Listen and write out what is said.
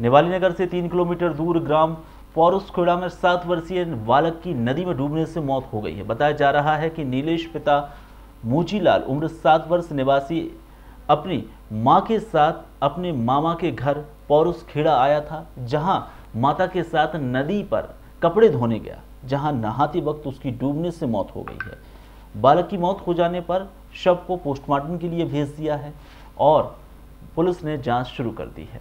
निवाली नगर से तीन किलोमीटर दूर ग्राम पौरुसखेड़ा में सात वर्षीय बालक की नदी में डूबने से मौत हो गई है। बताया जा रहा है कि नीलेश पिता मूचीलाल उम्र सात वर्ष निवासी अपनी माँ के साथ अपने मामा के घर पौरुसखेड़ा आया था, जहाँ माता के साथ नदी पर कपड़े धोने गया, जहाँ नहाते वक्त उसकी डूबने से मौत हो गई है। बालक की मौत हो जाने पर शव को पोस्टमार्टम के लिए भेज दिया है और पुलिस ने जाँच शुरू कर दी है।